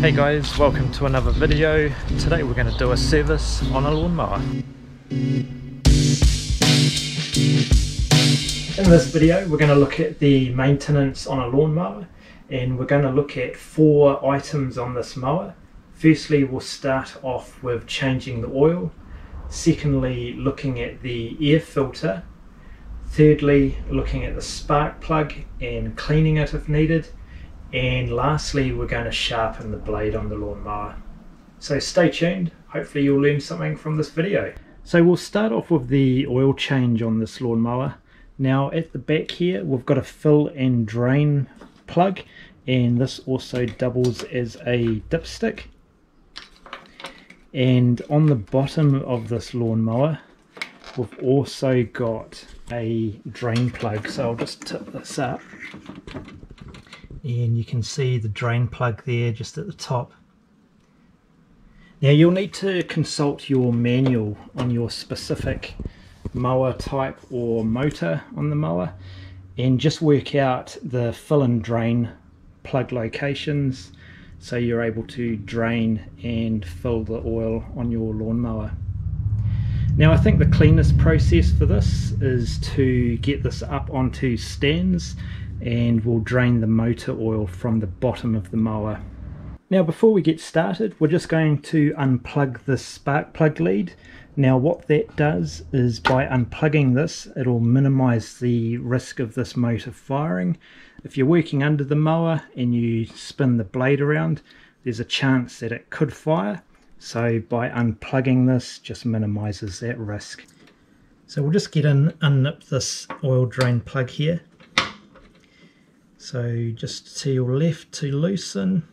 Hey guys, welcome to another video. Today we're going to do a service on a lawnmower. In this video we're going to look at the maintenance on a lawnmower and we're going to look at four items on this mower. Firstly we'll start off with changing the oil. Secondly looking at the air filter. Thirdly looking at the spark plug and cleaning it if needed and lastly we're going to sharpen the blade on the lawnmower. So stay tuned, hopefully you'll learn something from this video. So we'll start off with the oil change on this lawnmower. Now at the back here we've got a fill and drain plug and this also doubles as a dipstick. And on the bottom of this lawnmower we've also got a drain plug so I'll just tip this up and you can see the drain plug there just at the top. Now you'll need to consult your manual on your specific mower type or motor on the mower and just work out the fill and drain plug locations so you're able to drain and fill the oil on your lawnmower. Now I think the cleanest process for this is to get this up onto stands and we'll drain the motor oil from the bottom of the mower. Now before we get started we're just going to unplug the spark plug lead. Now what that does is by unplugging this it'll minimize the risk of this motor firing. If you're working under the mower and you spin the blade around there's a chance that it could fire so by unplugging this just minimizes that risk. So we'll just get in, unnip this oil drain plug here so just to your left to loosen.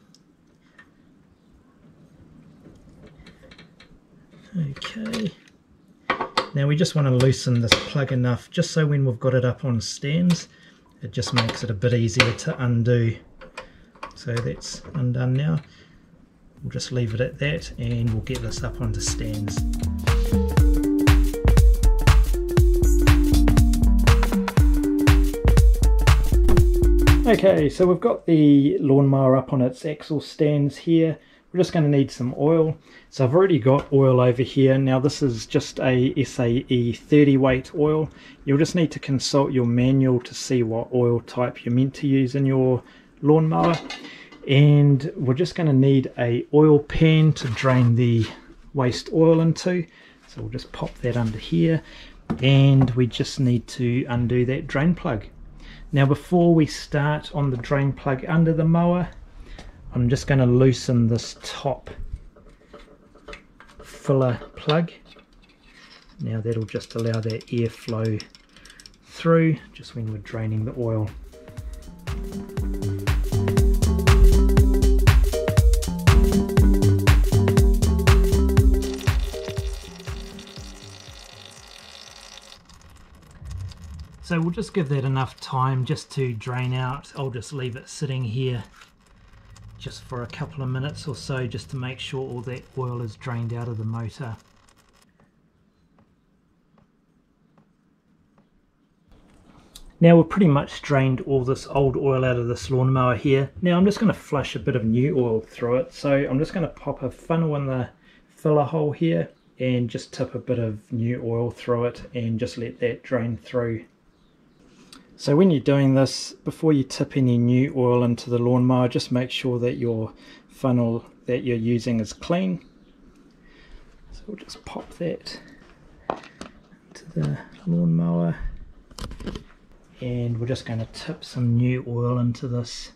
Okay. Now we just want to loosen this plug enough just so when we've got it up on stands it just makes it a bit easier to undo. So that's undone now. We'll just leave it at that and we'll get this up onto stands. Okay, so we've got the lawnmower up on its axle stands here. We're just going to need some oil. So I've already got oil over here. Now this is just a SAE 30 weight oil. You'll just need to consult your manual to see what oil type you're meant to use in your lawnmower. And we're just going to need a oil pan to drain the waste oil into. So we'll just pop that under here. And we just need to undo that drain plug. Now before we start on the drain plug under the mower, I'm just going to loosen this top filler plug. Now that'll just allow that airflow through just when we're draining the oil. So we'll just give that enough time just to drain out. I'll just leave it sitting here just for a couple of minutes or so just to make sure all that oil is drained out of the motor. Now we've pretty much drained all this old oil out of this lawnmower here. Now I'm just going to flush a bit of new oil through it. So I'm just going to pop a funnel in the filler hole here and just tip a bit of new oil through it and just let that drain through so when you're doing this, before you tip any new oil into the lawnmower, just make sure that your funnel that you're using is clean. So we'll just pop that into the lawnmower. And we're just going to tip some new oil into this.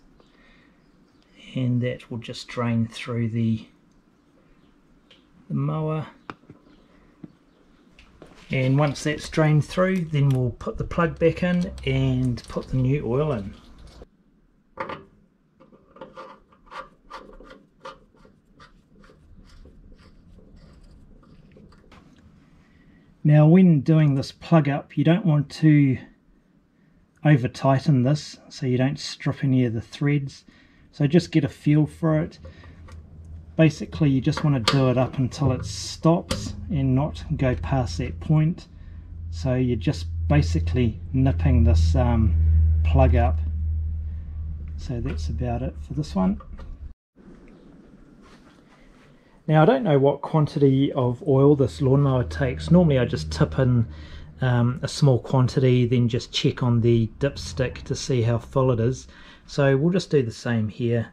And that will just drain through the, the mower and once that's drained through then we'll put the plug back in and put the new oil in. Now when doing this plug up you don't want to over tighten this so you don't strip any of the threads. So just get a feel for it basically you just want to do it up until it stops and not go past that point so you're just basically nipping this um, plug up so that's about it for this one Now I don't know what quantity of oil this lawnmower takes. Normally I just tip in um, a small quantity then just check on the dipstick to see how full it is. So we'll just do the same here.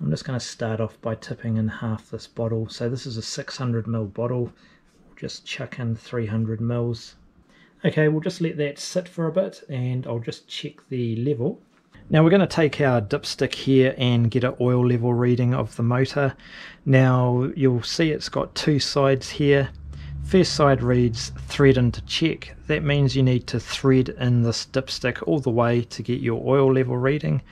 I'm just going to start off by tipping in half this bottle. So this is a 600 ml bottle. We'll just chuck in 300 mils. Okay, we'll just let that sit for a bit and I'll just check the level. Now we're going to take our dipstick here and get an oil level reading of the motor. Now you'll see it's got two sides here. First side reads thread into check. That means you need to thread in this dipstick all the way to get your oil level reading.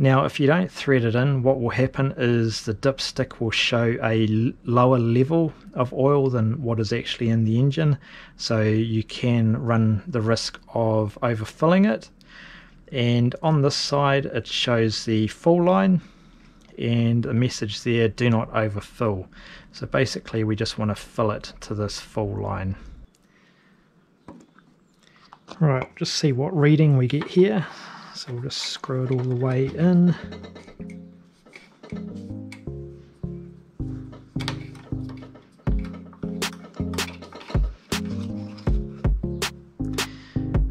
Now if you don't thread it in, what will happen is the dipstick will show a lower level of oil than what is actually in the engine. So you can run the risk of overfilling it. And on this side it shows the full line and a message there do not overfill. So basically we just want to fill it to this full line. Right just see what reading we get here so we'll just screw it all the way in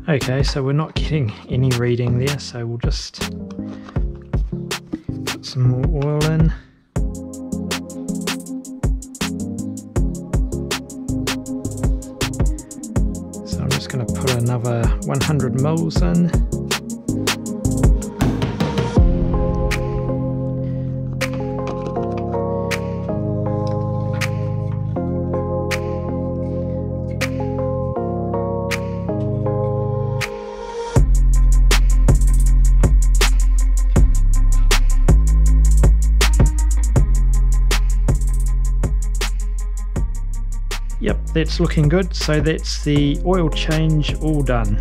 Okay, so we're not getting any reading there, so we'll just put some more oil in. So I'm just going to put another 100 mils in. That's looking good. So that's the oil change all done.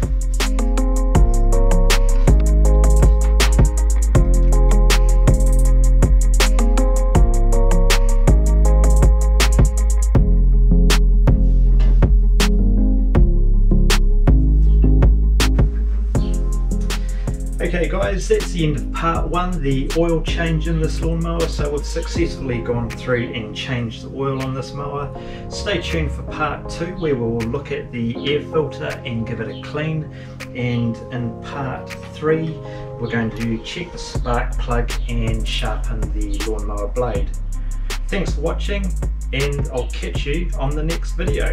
Okay guys, that's the end of part one, the oil change in this lawnmower. So we've successfully gone through and changed the oil on this mower. Stay tuned for part two where we will look at the air filter and give it a clean. And in part three, we're going to check the spark plug and sharpen the lawnmower blade. Thanks for watching and I'll catch you on the next video.